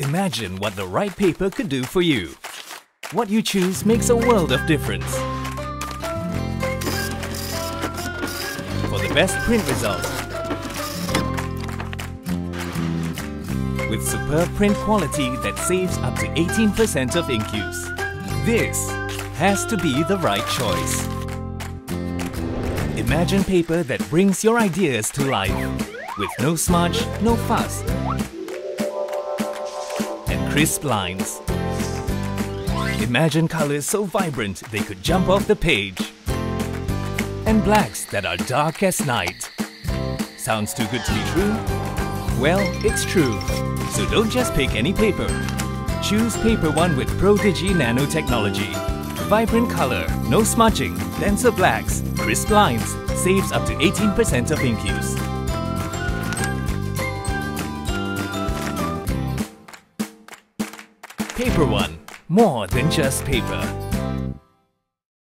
Imagine what the right paper could do for you. What you choose makes a world of difference. For the best print results, with superb print quality that saves up to 18% of ink use. This has to be the right choice. Imagine paper that brings your ideas to life with no smudge, no fuss crisp lines. Imagine colors so vibrant they could jump off the page and blacks that are dark as night. Sounds too good to be true? Well, it's true. So don't just pick any paper. Choose PaperOne with ProDigi nanotechnology. Vibrant color, no smudging, denser blacks, crisp lines, saves up to 18% of ink use. PaperOne, more than just paper.